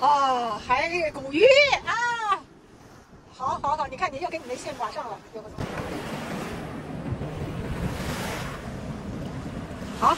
啊，还是古鱼啊！好，好，好，你看，你又给你那线挂上了，好。